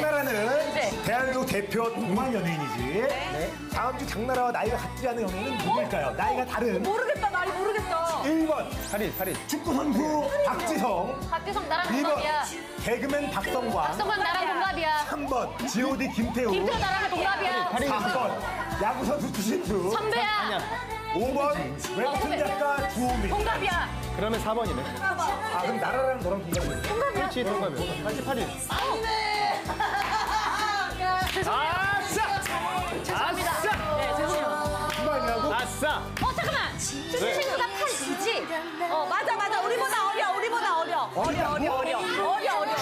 장나라는 네. 대한민국 대표 동안 연예인이지. 네. 다음 주 장나라와 나이가 같지 않은 연예인은 누구일까요? 나이가 다른 모르겠다, 나이 모르겠다. 1번 파리, 파리. 축구 선수 박지성, 박지성 나랑 2번 동갑이야. 개그맨 박성광, 박성관 나랑 동갑이야. 3번 G.O.D 김태우, 김태호 나랑 동갑이야. 4번 야구 선수 추신수, 선배야. 5번 웹툰 작가 주호민. 동갑이야. 그러면 4번이네. 아 그럼 나라랑 너랑 동갑이네. 그렇지, 동갑이야. 같이 파리. 아싸! 어, 잠깐만. 수신수가 8이지? 어, 맞아, 맞아. 우리보다 어려, 우리보다 어려. 어려 어려, 어려. 어려, 어려.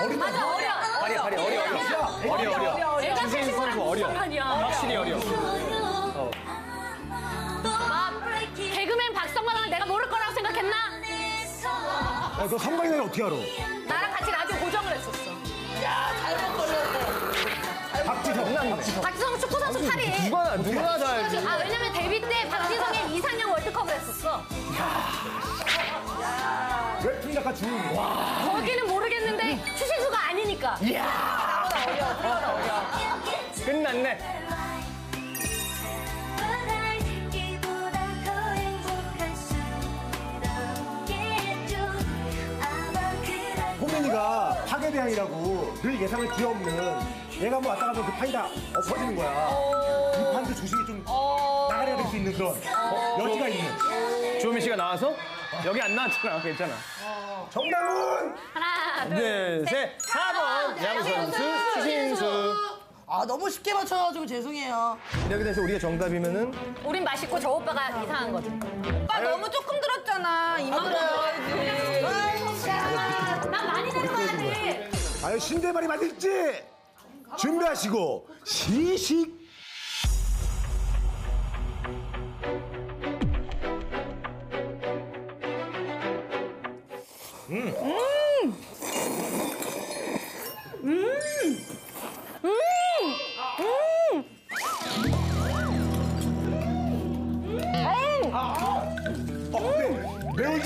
어리다. 맞아, 어려. 파리, 파리, 어려, 어려. 어려, 어려. 애가 셋이고 선수 어려. 확실히 어려. 막 개그맨 박성관을 내가 모를 거라고 생각했나? 야, 너 성광이 나이 어떻게 알아? 나랑 같이 라디오 고정을 했었어. 박지성, 박지성. 축구 선수 8위. 누가, 누가 다 알지? 아, 왜냐면 데뷔 때 박지성의 이상형 월드컵을 했었어. 웹툰 작가 주호민. 거기는 모르겠는데 추신수가 아니니까. 끝났네. 말하기보다 파괴대항이라고 늘 예상을 뒤엎는 얘가 뭐 왔다 가면 그 판이 다 엎어지는 거야. 이 판도 조심히 좀 나가려야 될 수 있는 그런 여지가 있는. 주호민 씨가 나와서? 여기 안 나왔잖아. 괜찮아. 정답은 하나, 둘, 둘, 셋. 4번. 야구 선수 추신수. 아 너무 쉽게 맞춰가지고 죄송해요. 이렇게 돼서 우리가 정답이면은 우린 맛있고 저 오빠가 이상한 거지. 오빠 너무 조금 들었잖아. 이만큼 많이 들어가야지. 과연 신대발이 맞을지 준비하시고 시식. 어,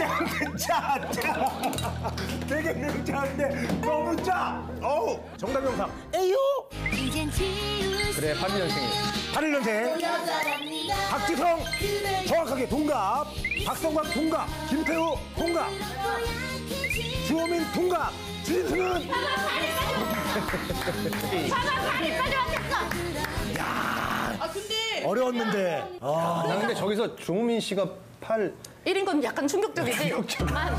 않은데 짜, 짜. 되게 않은데 너무 짜. 어우, 정답 영상. 에요. 이젠 수 그래, 81년생이에요. 81년생. 박지성 정확하게 동갑. 박성광 동갑. 김태우 동갑. 주호민 동갑. 진수는. 아 근데 어려웠는데. 아, 나 근데 저기서 주호민 씨가 8. 1인 건 약간 충격적이지. 만.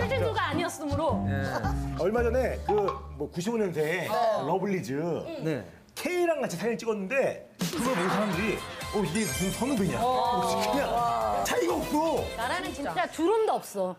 추신수가 아니었으므로. 얼마 전에 그 뭐 95년생 러블리즈 네. K랑 같이 사진 찍었는데 그걸 보는 사람들이 어 이게 무슨 선후배냐? 어, 그냥 차이가 없어. 나라는 진짜 주름도 없어.